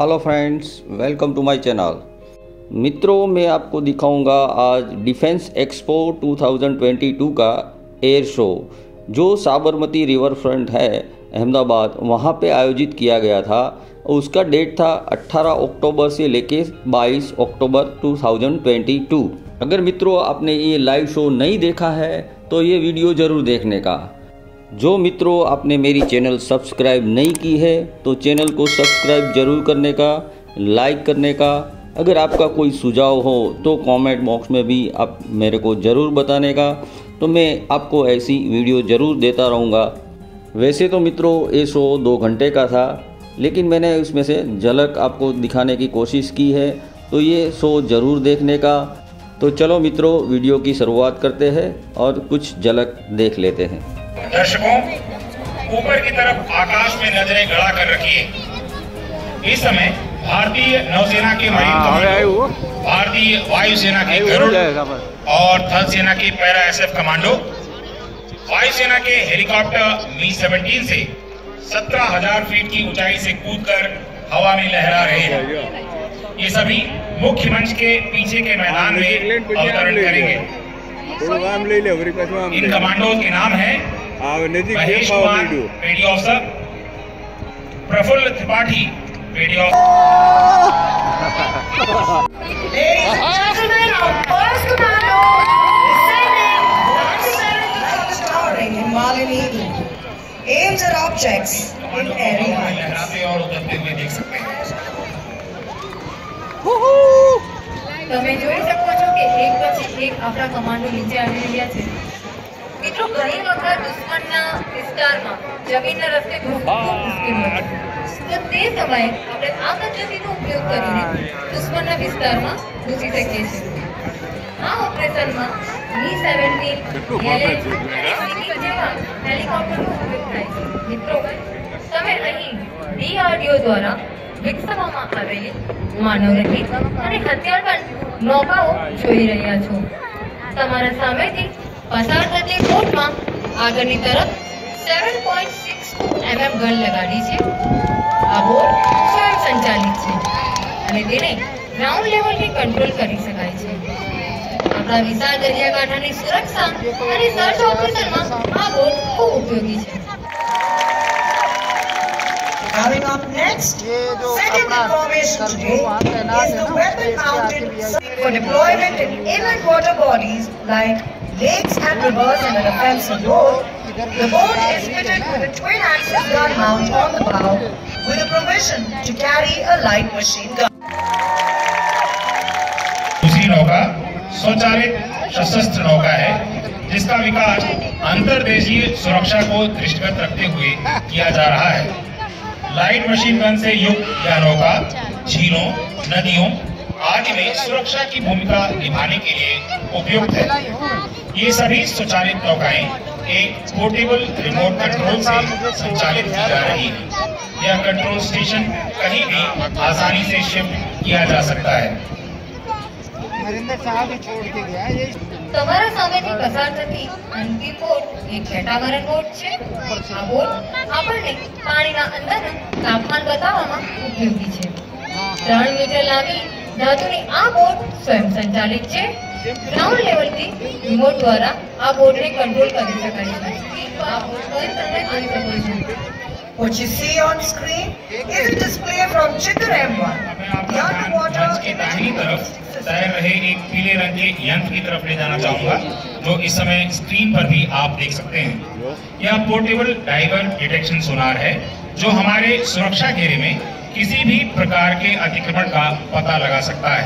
Hello friends welcome to my channel मित्रों, मैं आपको दिखाऊँगा आज डिफेंस एक्सपो 2022 का एयर शो जो साबरमती रिवर फ्रंट है, अहमदाबाद, वहाँ पे आयोजित किया गया था। उसका डेट था 18 अक्टूबर से लेके 22 अक्टूबर 2022 अगर मित्रों, आपने ये लाइव शो नहीं देखा है तो ये वीडियो ज़रूर देखने का। जो मित्रों, आपने मेरी चैनल सब्सक्राइब नहीं की है तो चैनल को सब्सक्राइब ज़रूर करने का, लाइक करने का। अगर आपका कोई सुझाव हो तो कमेंट बॉक्स में भी आप मेरे को ज़रूर बताने का। तो मैं आपको ऐसी वीडियो ज़रूर देता रहूँगा। वैसे तो मित्रों, ये शो दो घंटे का था, लेकिन मैंने उसमें से झलक आपको दिखाने की कोशिश की है तो ये शो ज़रूर देखने का। तो चलो मित्रों, वीडियो की शुरुआत करते हैं और कुछ झलक देख लेते हैं। दर्शकों ऊपर की तरफ़ आकाश में नज़रें गड़ा कर रखिए इस समय भारतीय नौसेना के मरीन भारतीय वायुसेना के गरुड़ और थल सेना के पैरा एसएफ कमांडो वायुसेना के हेलीकॉप्टर मी 17 से 17,000 फीट की ऊंचाई से कूदकर हवा में लहरा रहे हैं। ये सभी मुख्य मंच के पीछे के मैदान में अवतरण करेंगे। इन कमांडो के नाम है મહેશ કુમાર પેઢી ઓફિસર પ્રફુલ્લ ત્રિપાઠી પેઢી officer aims or objects in airy તમે જોઈ શકો છો કે એક પછી એક આપણા કમાન્ડો નીચે આવી રહ્યા છે ઘણી વખત દુશ્મનના વિસ્તારમાં જમીનના રસ્તે ઘૂસવું મુશ્કેલ હોય છે. તો તે સમયે આપણે આ પદ્ધતિનો ઉપયોગ કરીને દુશ્મનના વિસ્તારમાં ઘૂસી શકીએ છીએ. આ ઓપરેશનમાં મી સેવન્ટીન અને સિટી જેવા હેલિકોપ્ટરનો ઉપયોગ થાય છે. મિત્રો તમે અહીં ડીઆરડીઓ દ્વારા વિકસાવવામાં આવેલી માનવરહિત અને હથિયારબંધ નૌકાઓ જોઈ રહ્યા છો. તમારા સામેથી પસાર થતી બોટમાં આગળની તરફ seven point six MM gun લગાડી છે. આ બોટ સ્વયં સંચાલિત છે અને તેને ગ્રાઉન્ડ લેવલથી કંટ્રોલ કરી શકાય છે. આપણા વિશાળ દરિયાકાંઠાની સુરક્ષા અને સર્ચ ઓપરેશનમાં આ બોટ ખૂબ ઉપયોગી છે. Coming up next, second information today is the weapon mounted? for deployment in inland water bodies like lakes and rivers in a defensive role. The boat is fitted with a twin axis gun mount on the bow with a provision to carry a light machine gun. दूसरी स्वचालित सशस्त्र नौका है जिसका विकास अंतर्देशीय सुरक्षा को दृष्टिगत रखते हुए किया जा रहा है लाइट मशीन गन से युक्त यह नौका झीलों नदियों आदि में सुरक्षा की भूमिका निभाने के लिए उपयुक्त है ये सभी स्वचालित नौकाएं एक पोर्टेबल रिमोट कंट्रोल से संचालित की जा रही है यह कंट्रोल स्टेशन कहीं भी आसानी से शिफ्ट किया जा सकता है नरेंद्र साहब ही छोड़ के गया ये તમારા સામેથી પસાર થતી અંતિમ બોટ એક કેટામરન બોટ છે આ બોટ આપણને પાણીના અંદરનું તાપમાન બતાવવામાં ઉપયોગી છે ત્રણ મીટર લાંબી ધાતુની આ બોટ સ્વયં સંચાલિત છે ગ્રાઉન્ડ લેવલથી રિમોટ દ્વારા આ બોટને કંટ્રોલ કરી શકાય છે આ બોટ પર તમે જોઈ શકો છો What you see on screen is a display from Chittor M1, the underwater मंच के दाहिनी तरफ तैर रहे एक पीले रंग के यंत्र की तरफ ले जाना चाहूंगा जो इस समय स्क्रीन पर भी आप देख सकते हैं यह पोर्टेबल डाइवर डिटेक्शन सोनार है जो हमारे सुरक्षा घेरे में किसी भी प्रकार के अतिक्रमण का पता लगा सकता है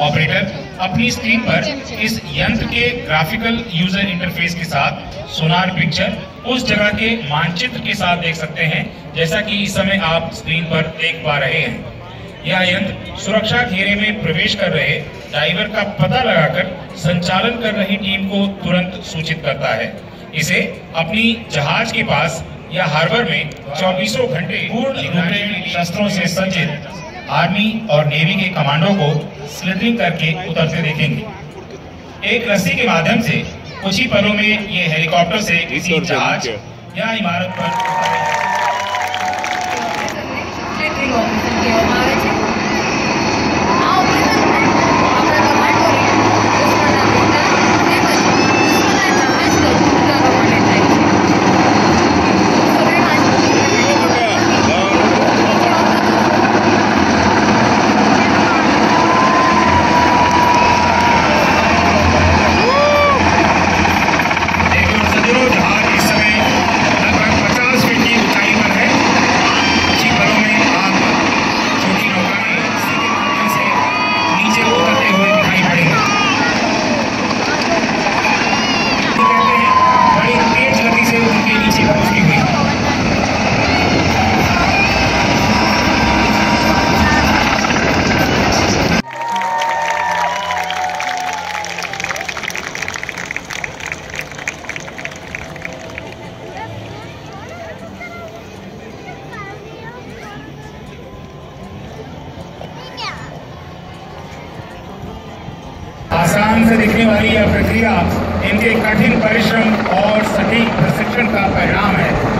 ऑपरेटर अपनी स्क्रीन पर इस यंत्र के ग्राफिकल यूज़र इंटरफेस के साथ सोनार पिक्चर उस जगह के मानचित्र के साथ देख सकते हैं, जैसा कि इस समय आप स्क्रीन पर देख पा रहे हैं। यह यंत्र सुरक्षा घेरे में प्रवेश कर रहे डाइवर का पता लगाकर संचालन कर रही टीम को तुरंत सूचित करता है। इसे अपनी जहाज़ के पास या हार्बर में चौबीसों घंटे पूर्ण रूप शस्त्रों से सज्जित आर्मी और नेवी के कमांडो को स्लिटरिंग करके उतरते देखेंगे। एक रस्सी के माध्यम से कुछ ही पलों में ये हेलीकॉप्टर से किसी जहाज़ या इमारत पर से दिखने वाली यह प्रक्रिया इनके कठिन परिश्रम और सटीक प्रशिक्षण का परिणाम है।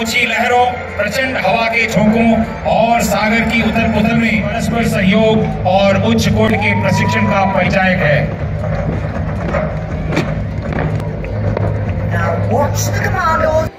ऊँची लहरों, प्रचंड हवा के झोंकों और सागर की उथल पुथल में परस्पर सहयोग और उच्च कोट के प्रशिक्षण का परिचायक है Now, watch the commandos.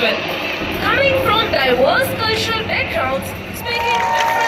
well. Coming from diverse cultural backgrounds, speaking different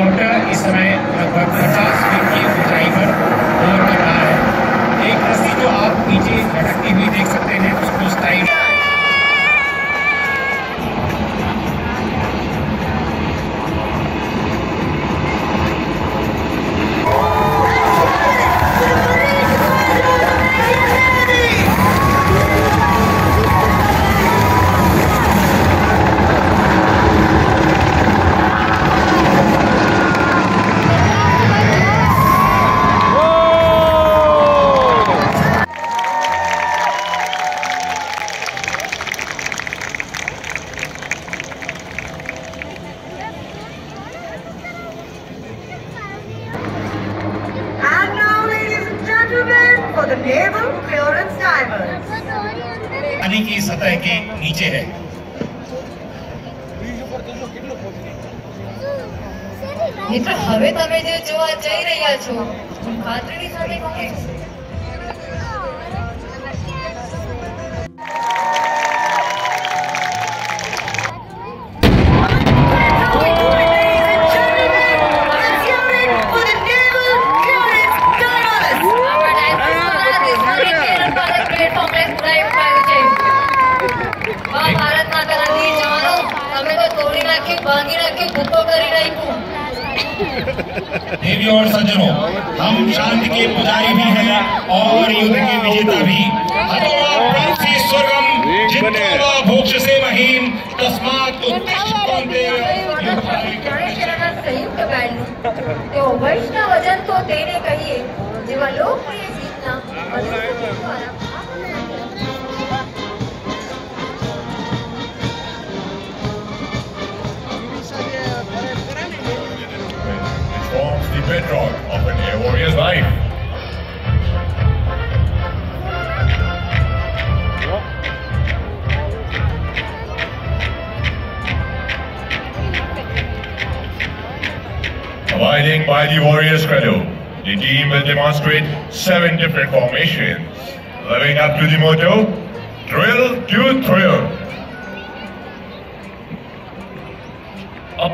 helicopter इस समय लगभग એટલે હવે તમે જે જોવા જઈ રહ્યા છો પાત્રની સામે કોણ ભારત માતાના વીર જવાનો તમે તો તોડી નાખી ભાંગી નાખી ભૂકો કરી નાખ્યું. देवियों और सज्जनों, हम शांति के पुजारी भी हैं और युद्ध के विजेता भी। भोक्ष से महीन, तस्मात संयुक्त तो वैष्णव वज़न तो तेरे कहिए जीवा लोकप्रिय जीतना। Bedrock of an air warrior's life. Abiding by the warrior's credo, the team will demonstrate seven different formations. Living up to the motto, drill to thrill.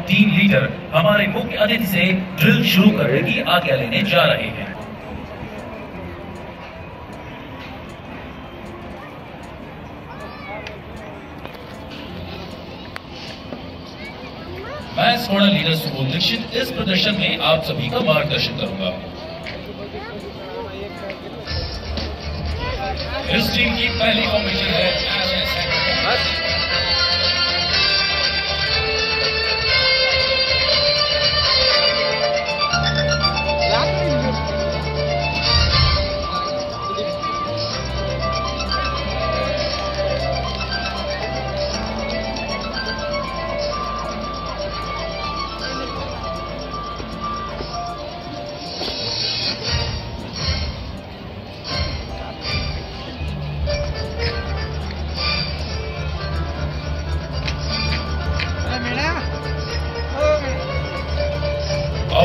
Team leader हमारे मुख्य अतिथि से ड्रिल शुरू करने की आज्ञा लेने जा रहे हैं। मैं स्कोड़ा लीडर सुबोध दीक्षित इस प्रदर्शन में आप सभी का मार्गदर्शन करूँगा। इस टीम की पहली फॉर्मेशन है।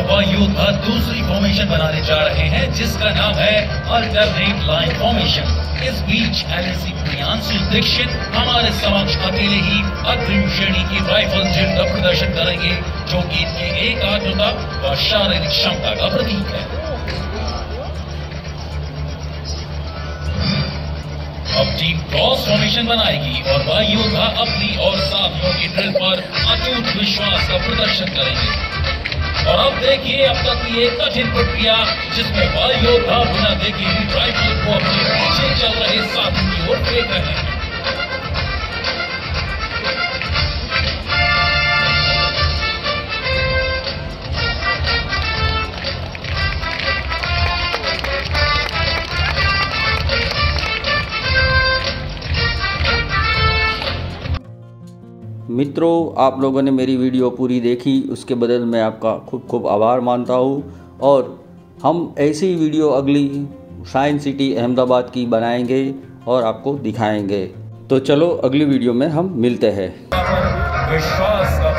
वह योद्धा दूसरी फॉर्मेशन बनाने जा रहे हैं, जिसका नाम है अल्टरनेट लाइन फॉर्मेशन इस बीच एलएसी प्रियांशु दीक्षित हमारे समक्ष अकेले ही अग्रिम श्रेणी की राइफल ड्रिल का प्रदर्शन करेंगे, जो कि इनकी एक आत्मता व शारीरिक क्षमता का प्रतीक है। अब टीम क्रॉस फॉर्मेशन बनाएगी और वह योद्धा अपनी और साथियों की ड्रिल पर अटूट विश्वास का प्रदर्शन करेंगे। और अब देखिए अब तक एक कठिन प्रक्रिया जिसमें वायु योद्धा बिना देगी राइफल को अपने पीछे चल रहे साथी की ओर फेंक रहे हैं। मित्रों, आप लोगों ने मेरी वीडियो पूरी देखी, उसके बदल मैं आपका खूब खूब आभार मानता हूँ। और हम ऐसी वीडियो अगली साइंस सिटी अहमदाबाद की बनाएँगे और आपको दिखाएँगे। तो चलो, अगली वीडियो में हम मिलते हैं। विश्वास